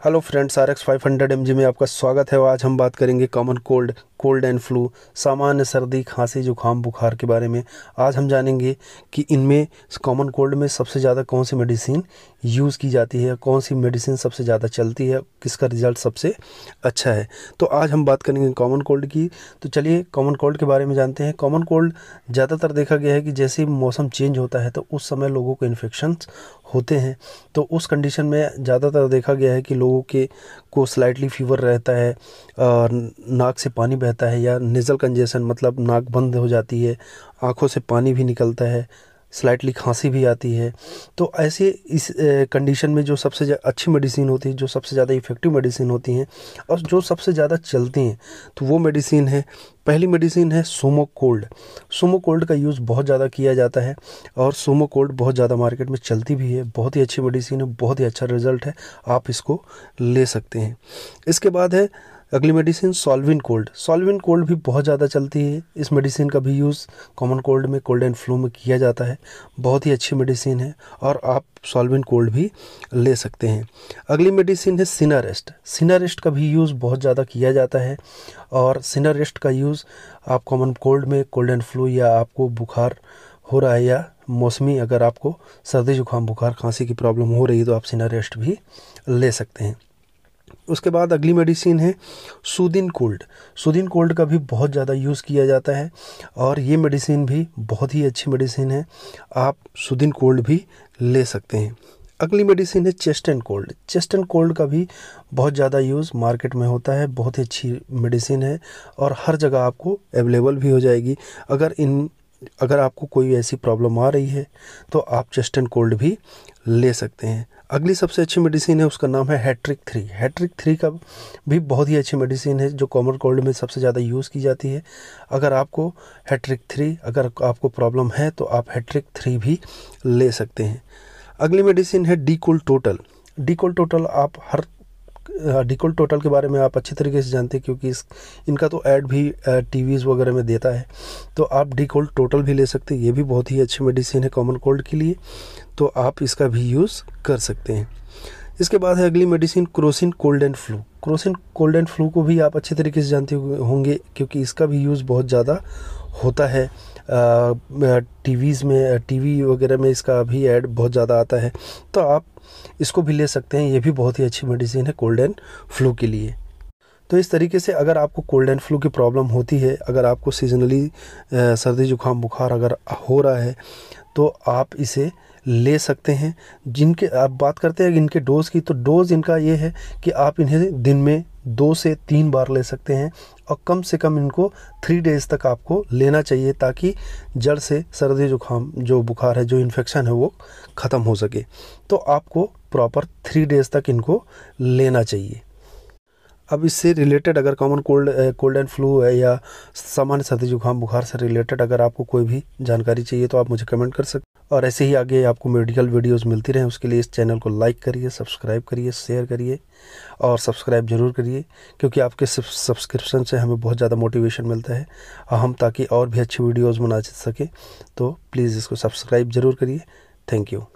Hello friends R X five hundred में आपका स्वागत है। आज हम बात करेंगे common cold cold and flu, सामान्य सर्दी, खांसी, जुकाम, बुखार के बारे में आज हम जानेंगे कि इनमें कॉमन कोल्ड में सबसे ज़्यादा कौन सी मेडिसिन यूज़ की जाती है कौन सी मेडिसिन सबसे ज़्यादा चलती है, किसका रिज़ल्ट सबसे अच्छा है। तो आज हम बात करेंगे कॉमन कोल्ड की। तो चलिए कॉमन कोल्ड के बारे में जानते हैं। कॉमन कोल्ड ज़्यादातर देखा गया है कि जैसे मौसम चेंज होता है तो उस समय लोगों को इन्फेक्शन होते हैं। तो उस कंडीशन में ज़्यादातर देखा गया है कि लोगों के को स्लाइटली फीवर रहता है नाक से पानी बहता है या नेज़ल कंजेशन मतलब नाक बंद हो जाती है, आँखों से पानी भी निकलता है स्लाइटली खांसी भी आती है। तो ऐसे इस कंडीशन में जो सबसे अच्छी मेडिसिन होती है, जो सबसे ज़्यादा इफ़ेक्टिव मेडिसिन होती हैं, और जो सबसे ज़्यादा चलती हैं तो वो मेडिसिन है। पहली मेडिसिन है सोमो कोल्ड सोमो कोल्ड का यूज़ बहुत ज़्यादा किया जाता है, और सोमो कोल्ड बहुत ज़्यादा मार्केट में चलती भी है। बहुत ही अच्छी मेडिसिन है, बहुत ही अच्छा रिज़ल्ट है, आप इसको ले सकते हैं। इसके बाद है अगली medicine Solvin Cold Solvin Cold भी बहुत ज़्यादा चलती है। इस मेडिसिन का भी यूज़ कॉमन कोल्ड में कोल्ड एंड फ्लू में किया जाता है। बहुत ही अच्छी मेडिसिन है और आप सॉल्विन कोल्ड भी ले सकते हैं। अगली मेडिसिन है सिनारेस्ट सिनारेस्ट का भी यूज़ बहुत ज़्यादा किया जाता है और सिनारेस्ट का यूज़ आप कॉमन कोल्ड में कोल्ड एंड फ्लू या आपको बुखार हो रहा है या मौसमी अगर आपको सर्दी, जुकाम, बुखार, खांसी की प्रॉब्लम हो रही है तो आप सिनारेस्ट भी ले सकते हैं। उसके बाद अगली मेडिसिन है सुदिन कोल्ड सुदिन कोल्ड का भी बहुत ज़्यादा यूज़ किया जाता है और ये मेडिसिन भी बहुत ही अच्छी मेडिसिन है। आप सुदिन कोल्ड भी ले सकते हैं। अगली मेडिसिन है chest and cold chest and cold का भी बहुत ज़्यादा यूज़ मार्केट में होता है। बहुत ही अच्छी मेडिसिन है और हर जगह आपको अवेलेबल भी हो जाएगी। अगर इन अगर आपको कोई ऐसी प्रॉब्लम आ रही है तो आप चेस्ट एंड कोल्ड भी ले सकते हैं। अगली सबसे अच्छी मेडिसिन है, उसका नाम है हैट्रिक थ्री हैट्रिक थ्री का भी बहुत ही अच्छी मेडिसिन है, जो कॉमन कोल्ड में सबसे ज़्यादा यूज़ की जाती है। अगर आपको हैट्रिक थ्री अगर आपको प्रॉब्लम है तो आप हैट्रिक थ्री भी ले सकते हैं। अगली मेडिसिन है डीकोल टोटल डीकोल टोटल आप हर डिकोल टोटल के बारे में आप अच्छी तरीके से जानते हैं, क्योंकि इस, इनका तो ऐड भी टीवीज़ वगैरह में देता है। तो आप डिकोल टोटल भी ले सकते हैं, ये भी बहुत ही अच्छी मेडिसिन है कॉमन कोल्ड के लिए तो आप इसका भी यूज़ कर सकते हैं। इसके बाद है अगली medicine Crocin cold and flu Crocin cold and flu को भी आप अच्छे तरीके से जानते होंगे, क्योंकि इसका भी यूज़ बहुत ज़्यादा होता है। टीवीज़ में, टीवी वगैरह में इसका भी ऐड बहुत ज़्यादा आता है। तो आप इसको भी ले सकते हैं। ये भी बहुत ही अच्छी मेडिसिन है कोल्ड एंड फ्लू के लिए। तो इस तरीके से अगर आपको कोल्ड एंड फ्लू की प्रॉब्लम होती है, अगर आपको सीजनली सर्दी, जुकाम, बुखार अगर हो रहा है तो आप इसे ले सकते हैं। जिनके, आप बात करते हैं इनके डोज़ की तो डोज़ इनका ये है कि आप इन्हें दिन में दो से तीन बार ले सकते हैं और कम से कम इनको थ्री डेज़ तक आपको लेना चाहिए ताकि जड़ से सर्दी जुकाम, जो बुखार है, जो इन्फेक्शन है, वो ख़त्म हो सके। तो आपको प्रॉपर थ्री डेज़ तक इनको लेना चाहिए। अब इससे रिलेटेड अगर common cold cold and flu है या सामान्य सर्दी जुकाम, बुखार से रिलेटेड अगर आपको कोई भी जानकारी चाहिए तो आप मुझे कमेंट कर सकते और ऐसे ही आगे आपको मेडिकल वीडियोस मिलती रहें, उसके लिए इस चैनल को लाइक करिए सब्सक्राइब करिए शेयर करिए और सब्सक्राइब ज़रूर करिए, क्योंकि आपके सब्सक्रिप्शन से हमें बहुत ज़्यादा मोटिवेशन मिलता है हम ताकि और भी अच्छी वीडियोज़ बना सकें तो प्लीज़ इसको सब्सक्राइब ज़रूर करिए। Thank you